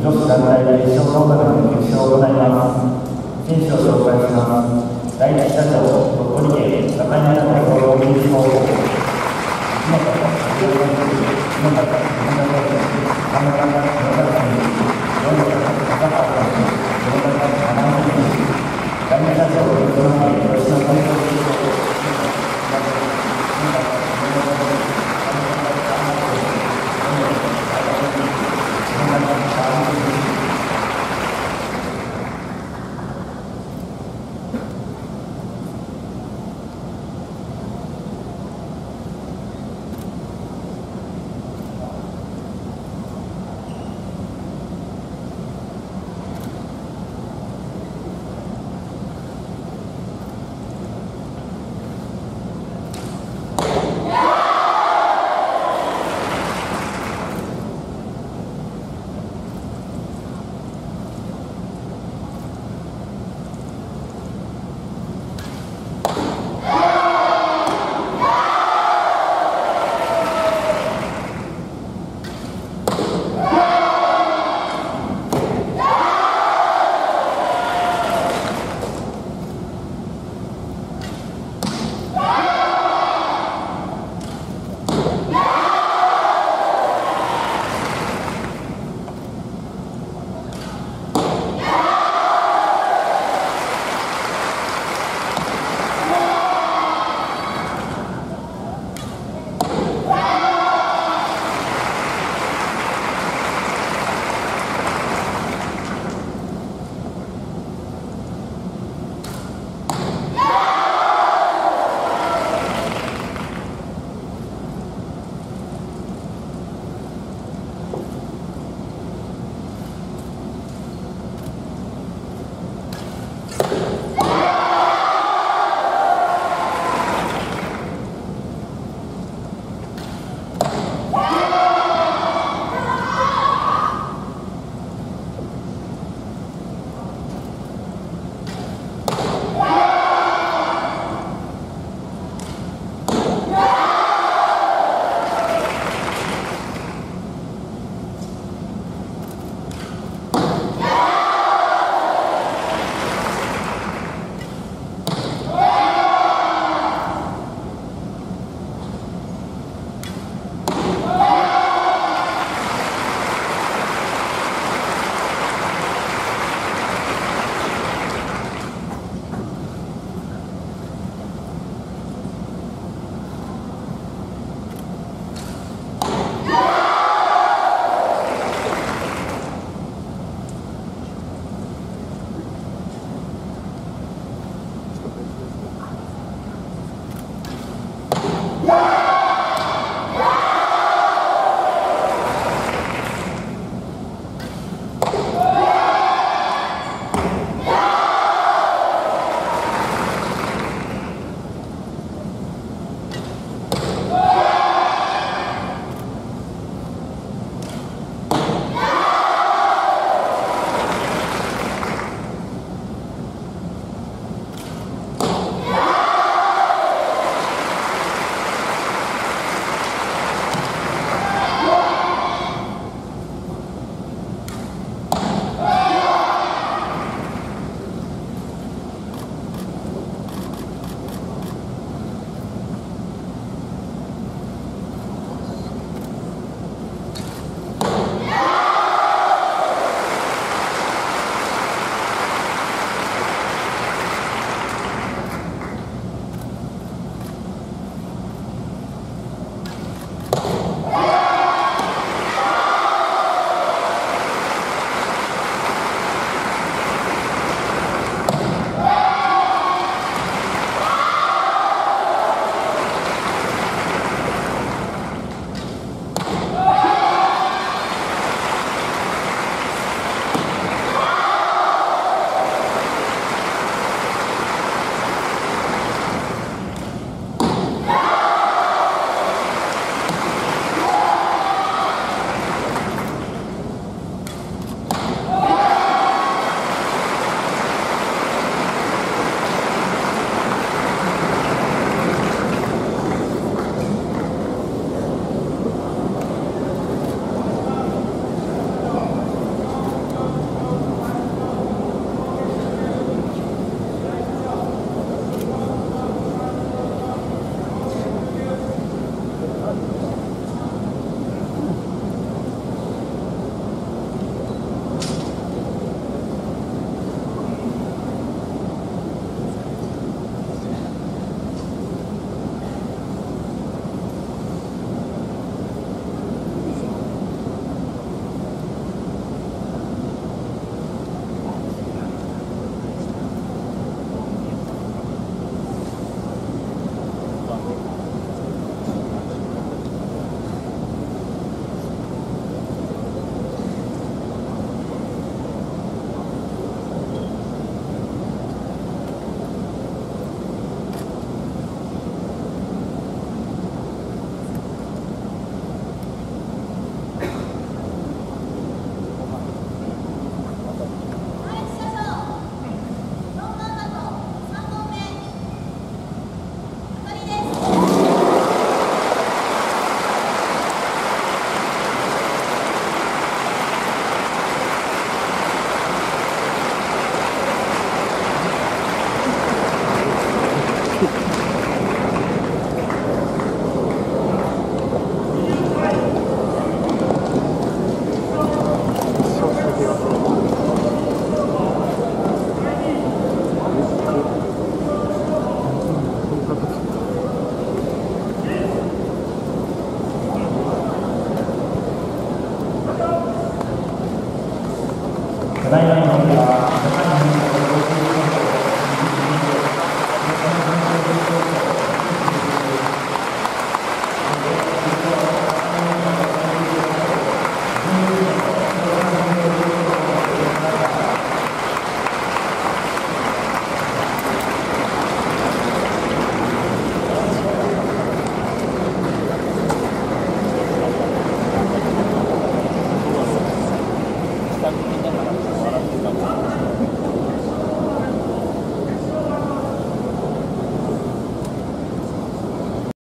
ただいまより女子団体決勝トーナメント決勝を行います。選手を紹介します。第一社長、鳥取県境港高校臨時高校。木本和代選手、木本和代選手、田村野田選手、四田高原選手、黒 Woo!